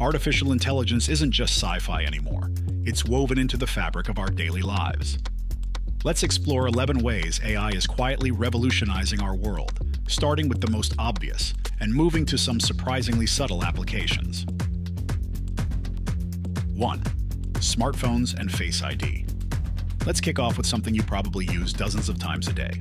artificial intelligence isn't just sci fi anymore, it's woven into the fabric of our daily lives. Let's explore 11 ways AI is quietly revolutionizing our world, starting with the most obvious and moving to some surprisingly subtle applications. 1. Smartphones and Face ID. Let's kick off with something you probably use dozens of times a day.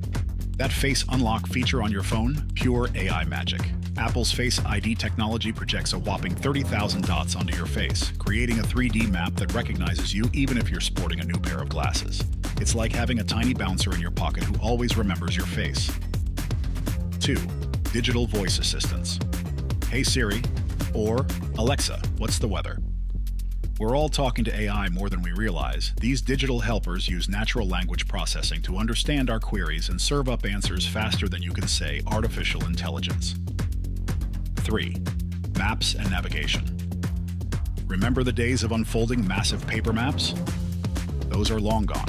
That Face Unlock feature on your phone, pure AI magic. Apple's Face ID technology projects a whopping 30,000 dots onto your face, creating a 3D map that recognizes you even if you're sporting a new pair of glasses. It's like having a tiny bouncer in your pocket who always remembers your face. 2. Digital voice assistants. Hey Siri, or Alexa, what's the weather? We're all talking to AI more than we realize. These digital helpers use natural language processing to understand our queries and serve up answers faster than you can say artificial intelligence. 3. Maps and navigation. Remember the days of unfolding massive paper maps? Those are long gone.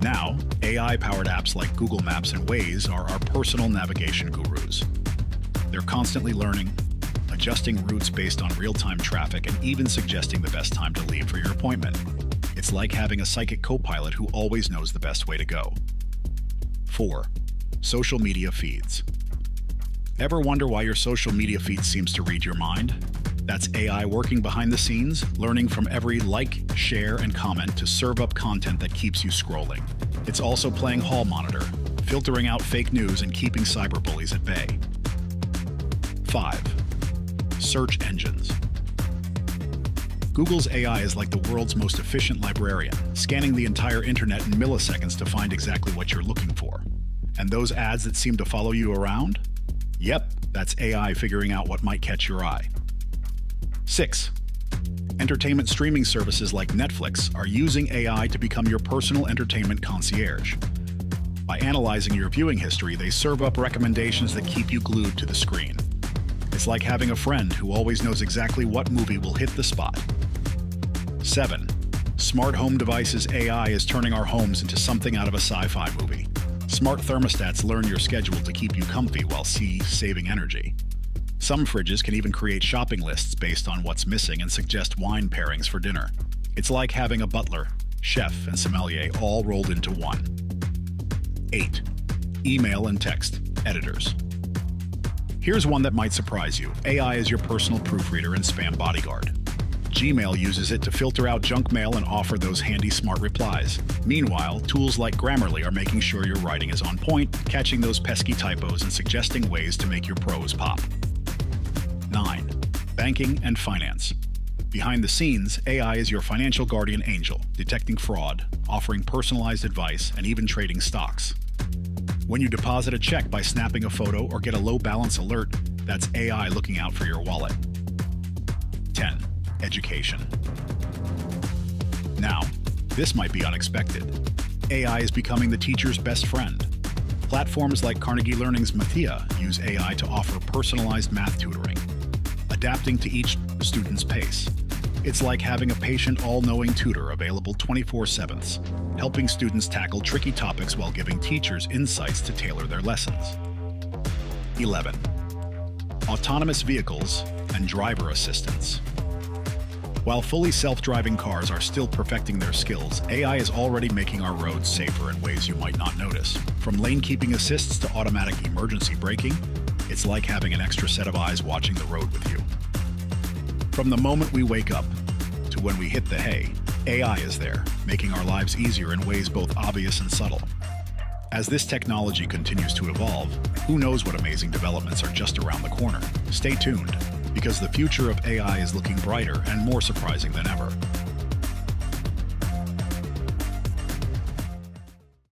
Now, AI powered apps like Google Maps and Waze are our personal navigation gurus. They're constantly learning, adjusting routes based on real time traffic, and even suggesting the best time to leave for your appointment. It's like having a psychic co pilot who always knows the best way to go. 4. Social media feeds. Ever wonder why your social media feed seems to read your mind? That's AI working behind the scenes, learning from every like, share, and comment to serve up content that keeps you scrolling. It's also playing hall monitor, filtering out fake news and keeping cyberbullies at bay. 5 search engines. Google's AI is like the world's most efficient librarian, scanning the entire internet in milliseconds to find exactly what you're looking for. And those ads that seem to follow you around? Yep, that's AI figuring out what might catch your eye. 6. Entertainment streaming services like Netflix are using AI to become your personal entertainment concierge. By analyzing your viewing history, they serve up recommendations that keep you glued to the screen. It's like having a friend who always knows exactly what movie will hit the spot. 7. Smart home devices AI is turning our homes into something out of a sci fi movie. Smart thermostats learn your schedule to keep you comfy while C saving energy. Some fridges can even create shopping lists based on what's missing and suggest wine pairings for dinner. It's like having a butler, chef, and sommelier all rolled into one. 8. Email and text editors. Here's one that might surprise you. AI is your personal proofreader and spam bodyguard. Gmail uses it to filter out junk mail and offer those handy smart replies. Meanwhile, tools like Grammarly are making sure your writing is on point, catching those pesky typos and suggesting ways to make your prose pop. 9. Banking and finance. Behind the scenes, AI is your financial guardian angel, detecting fraud, offering personalized advice, and even trading stocks. When you deposit a check by snapping a photo or get a low balance alert, that's AI looking out for your wallet. 10. Education. Now, this might be unexpected. AI is becoming the teacher's best friend. Platforms like Carnegie Learning's Mathia use AI to offer personalized math tutoring, adapting to each student's pace. It's like having a patient, all knowing tutor available 24 7, helping students tackle tricky topics while giving teachers insights to tailor their lessons. 11. Autonomous vehicles and driver assistance. While fully self driving cars are still perfecting their skills, AI is already making our roads safer in ways you might not notice. From lane keeping assists to automatic emergency braking, it's like having an extra set of eyes watching the road with you. From the moment we wake up to when we hit the hay, AI is there, making our lives easier in ways both obvious and subtle. As this technology continues to evolve, who knows what amazing developments are just around the corner? Stay tuned, because the future of AI is looking brighter and more surprising than ever.